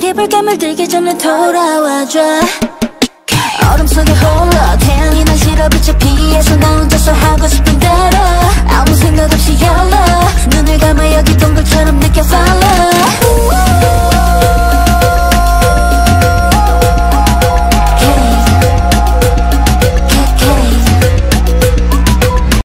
드리블 감을 들기 전에 돌아와줘.